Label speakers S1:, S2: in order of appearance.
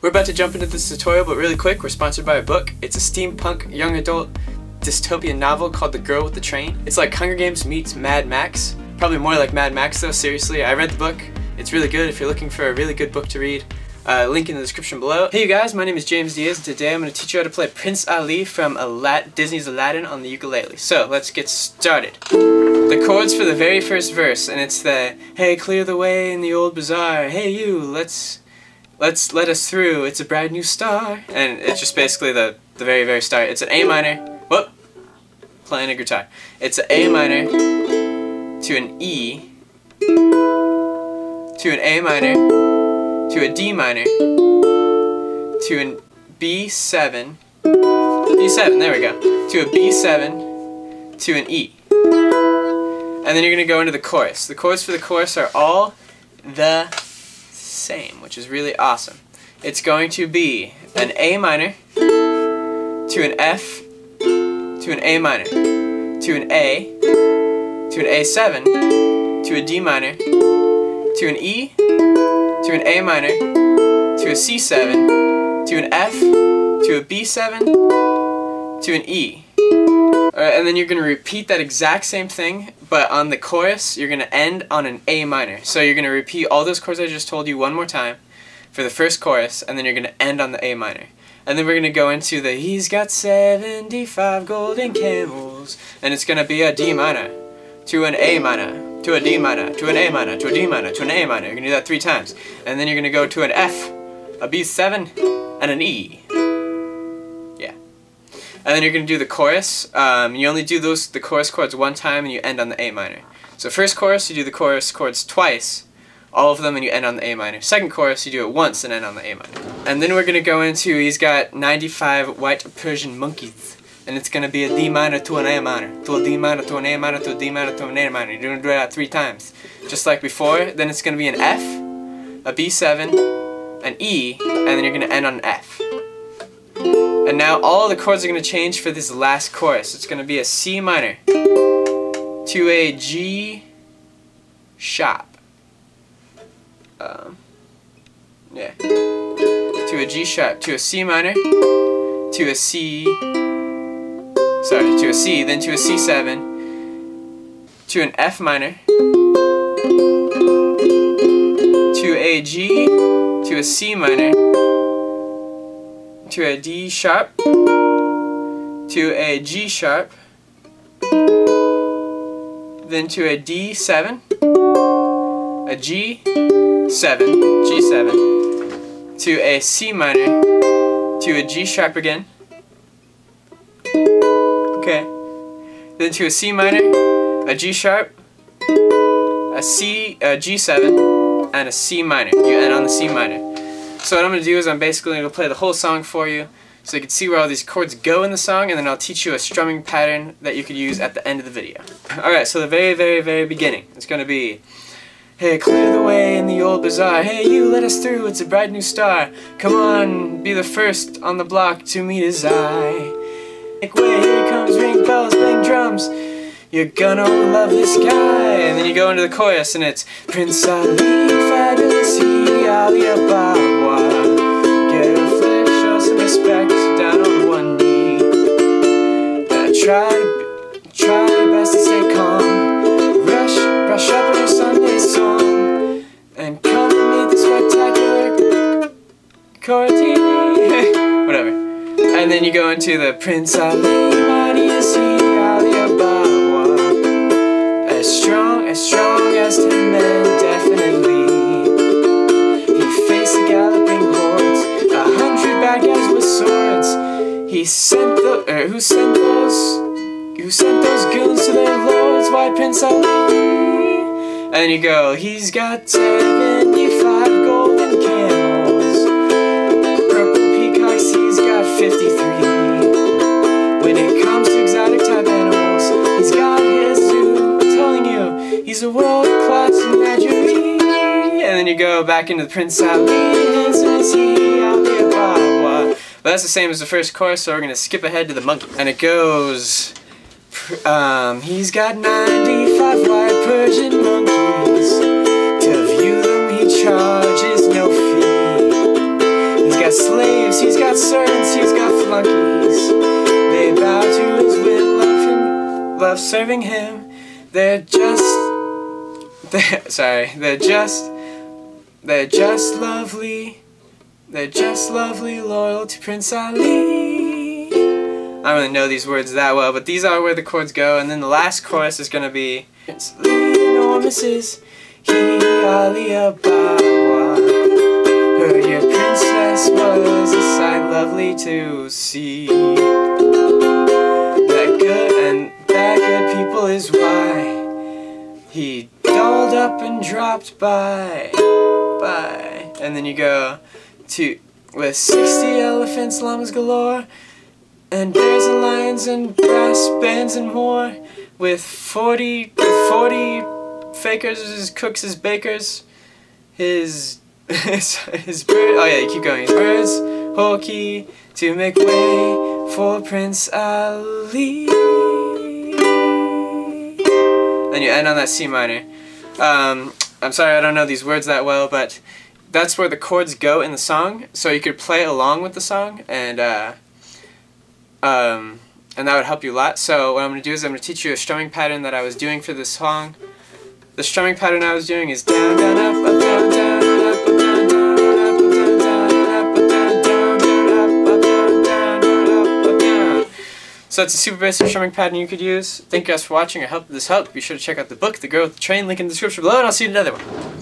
S1: We're about to jump into this tutorial, but really quick, we're sponsored by a book. It's a steampunk young adult dystopian novel called The Girl with the Train. It's like Hunger Games meets Mad Max. Probably more like Mad Max though, seriously. I read the book. It's really good if you're looking for a really good book to read. Uh, link in the description below. Hey you guys, my name is James Diaz and today I'm going to teach you how to play Prince Ali from Disney's Aladdin on the ukulele. So, let's get started. The chords for the very first verse, and it's the Hey, clear the way in the old bazaar. Hey you, let's let's let us through. It's a brand new star. And it's just basically the the very very start. It's an A minor. Whoop. Playing a guitar. It's an A minor to an E to an A minor to a D minor to an B7 B7 there we go to a B7 to an E and then you're gonna go into the chorus the chords for the chorus are all the same which is really awesome it's going to be an A minor to an F to an A minor to an A to an A7 to a D minor to an E to an A minor, to a C7, to an F, to a B7, to an E. Right, and then you're going to repeat that exact same thing, but on the chorus, you're going to end on an A minor. So you're going to repeat all those chords I just told you one more time for the first chorus, and then you're going to end on the A minor. And then we're going to go into the He's got 75 golden camels, and it's going to be a D minor to an A minor to a D minor, to an A minor, to a D minor, to an A minor. You're going to do that three times. And then you're going to go to an F, a B7, and an E. And then you're going to do the chorus. Um, you only do those the chorus chords one time and you end on the A minor. So first chorus, you do the chorus chords twice, all of them, and you end on the A minor. Second chorus, you do it once and end on the A minor. And then we're going to go into, he's got 95 white Persian monkeys and it's going to be a D minor to an A minor, to a D minor to an A minor to a D minor to an A minor. You're going to do that three times, just like before. Then it's going to be an F, a B7, an E, and then you're going to end on an F. And now all the chords are going to change for this last chorus. It's going to be a C minor to a G sharp. Um, yeah. To a G sharp, to a C minor, to a C sorry, to a C, then to a C7, to an F minor, to a G, to a C minor, to a D sharp, to a G sharp, then to a D7, a G7, G7, to a C minor, to a G sharp again, Okay. Then to a C minor, a G sharp, a C, a G7, and a C minor. You end on the C minor. So what I'm going to do is I'm basically going to play the whole song for you so you can see where all these chords go in the song and then I'll teach you a strumming pattern that you could use at the end of the video. Alright, so the very, very, very beginning. It's going to be Hey, clear the way in the old bazaar. Hey, you let us through, it's a bright new star. Come on, be the first on the block to meet his eye. Like, where here comes ring bells, bang drums. You're gonna love this guy. And then you go into the chorus and it's Prince Ali, fabulous he, Ali Ababwa. Cortini. Whatever. And then you go into the Prince Ali, mighty is Ali Ababwa. As strong, as strong as ten men, definitely. He faced the galloping hordes, a hundred bad guys with swords. He sent the, er, who sent those, who sent those goons to their lords? Why Prince Ali? And you go, he's got 75 you, he's a world-class menagerie. And then you go back into the Prince Ali, but that's the same as the first chorus, so we're to skip ahead to the monkey. And it goes... Um, he's got 95 white Persian monkeys. To view them he charges no fee. He's got servants, he's got flunkies. They bow to his will, love him, love serving him. They're just, they're, sorry, they're just, they're just lovely. They're just lovely, loyal to Prince Ali. I don't really know these words that well, but these are where the chords go, and then the last chorus is gonna be Prince Ali, nor Mrs. He Ali Ababwa. Heard your princess was a sight lovely to see. That good and that good people is why he dolled up and dropped by, by, and then you go to with 60 elephants, llamas galore, and bears and lions and brass bands and more, with 40 with 40 fakirs, his cooks, his bakers, his his, his bird. Oh yeah, you keep going. His birds, hokey to make way for Prince Ali. And you end on that C minor. Um, I'm sorry, I don't know these words that well, but that's where the chords go in the song. So you could play along with the song, and uh, um, and that would help you a lot. So what I'm going to do is I'm going to teach you a strumming pattern that I was doing for this song. The strumming pattern I was doing is down, down, up, up, down, down, So it's a super basic strumming pattern you could use. Thank you guys for watching. I hope this helped. Be sure to check out the book, The Girl with the Train, link in the description below, and I'll see you in another one.